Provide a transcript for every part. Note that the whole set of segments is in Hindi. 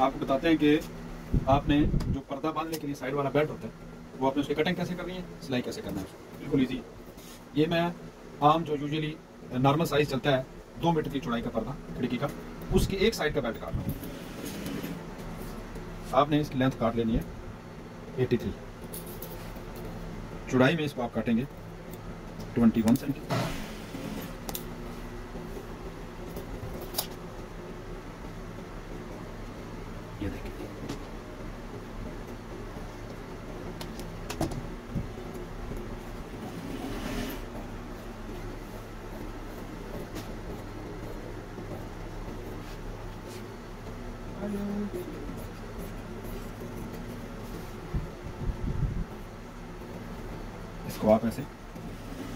आपको बताते हैं कि आपने जो पर्दा बांधने के लिए साइड वाला बेल्ट होता है, वो आपने उसकी कटिंग कैसे करनी है, सिलाई कैसे करना है? बिल्कुल ईजी ये मैं आम जो यूजली नॉर्मल साइज़ चलता है, दो मीटर की चौड़ाई का पर्दा, खिड़की का, उसकी एक साइड का बेल्ट काट रहा हूँ। आपने इसकी लेंथ काट लेनी है 83 चौड़ाई में इसको आप काटेंगे 21 सेंटीमीटर ये देखिए इसको आप ऐसे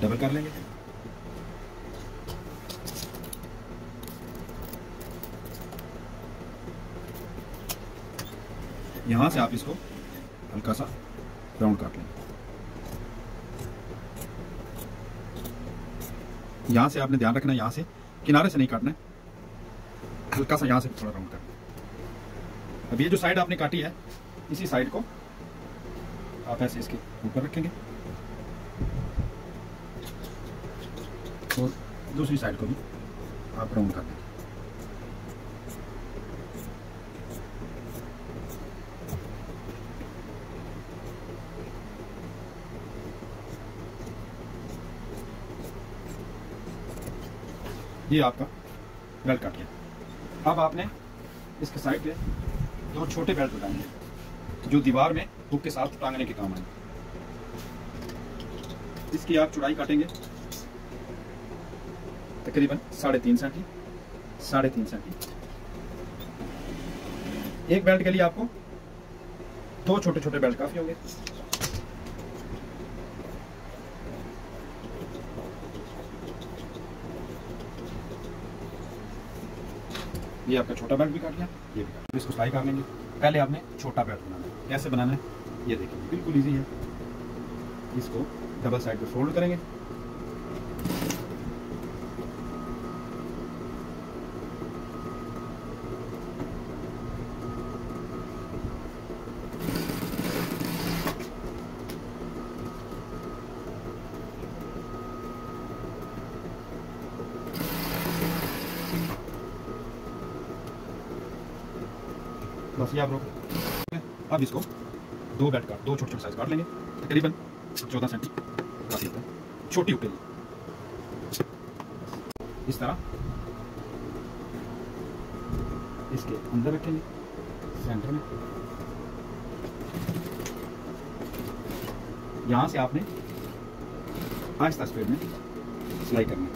डबल कर लेंगे। यहाँ से आप इसको हल्का सा राउंड काट लें। यहाँ से आपने ध्यान रखना है, यहाँ से किनारे से नहीं काटना है। हल्का सा यहाँ से थोड़ा राउंड करना अब ये जो साइड आपने काटी है, इसी साइड को आप ऐसे इसके ऊपर रखेंगे। और दूसरी साइड को भी आप राउंड कर देंगे ये आपका बेल्ट काट गया अब आपने इसके साइड पे दो छोटे बेल्ट लगाएँगे जो दीवार में हुक के साथ टांगने के काम आएँगे इसकी आप चौड़ाई काटेंगे तकरीबन साढ़े तीन सेंटी साढ़े तीन सेंटी एक बेल्ट के लिए आपको दो छोटे छोटे बेल्ट काफ़ी होंगे। ये आपका छोटा बेल्ट भी काट गया ये भी काट इसको सिलाई कर लेंगे। पहले आपने छोटा बेल्ट बनाना है। कैसे बनाना है? ये देखिए, बिल्कुल ईजी है। इसको डबल साइड पर फोल्ड करेंगे। बस ये आप रोक अब इसको दो बेल्ट काट दो छोटे छोटे साइज़ काट लेंगे। तकरीबन चौदह सेंटी काफ़ी होता है। छोटी के इस तरह। इसके अंदर रखेंगे। सेंटर में। यहाँ से आपने आहिस्ता स्पीड में सिलाई करनी है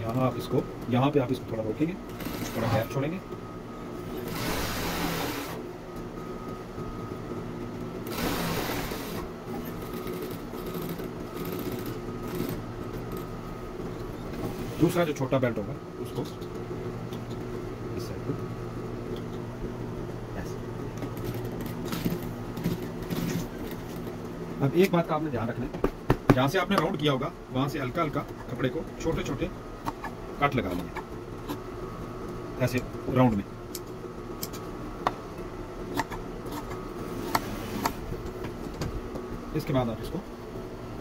यहाँ आप इसको। यहाँ पे आप इसको थोड़ा रोकेंगे, थोड़ा गैप छोड़ेंगे। दूसरा जो छोटा बेल्ट होगा, उसको अब एक बात का आपने ध्यान रखना है। जहाँ से आपने राउंड किया होगा, वहाँ से हल्का हल्का कपड़े को छोटे छोटे कट लगा लेंगे ऐसे राउंड में। इसके बाद आप इसको,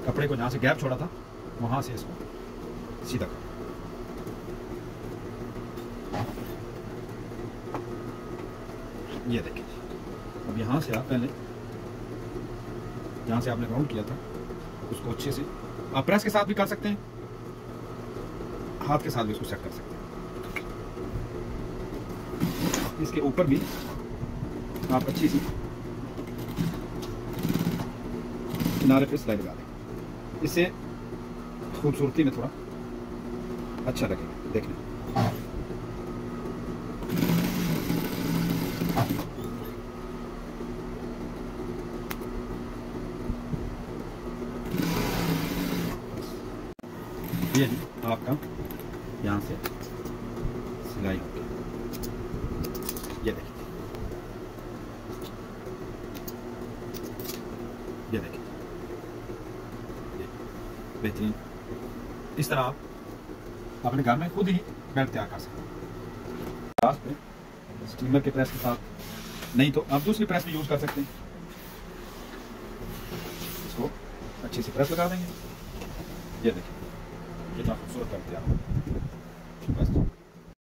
कपड़े को जहाँ से गैप छोड़ा था, वहाँ से इसको सीधा ये देखिए, अब यहाँ से आप पहले, जहाँ से आपने राउंड किया था, उसको अच्छे से आप प्रेस के साथ भी कर सकते हैं। हाथ के साथ भी इसको सेट कर सकते हैं। इसके ऊपर भी आप अच्छी सी किनारे पे सिलाई लगा दें। इससे खूबसूरती में थोड़ा अच्छा लगेगा, देखने ये जी आपका, यहाँ से। सिलाई हो ये देखिए। ये देखिए। बेहतरीन। इस तरह आप अपने घर में खुद ही बेल्ट तैयार कर सकते हैं। स्टीमर के प्रेस के साथ। नहीं तो आप दूसरी प्रेस भी यूज़ कर सकते हैं। इसको अच्छे से प्रेस लगा देंगे। ये देखिए। कितना खूबसूरत बेल्ट तैयार हो बस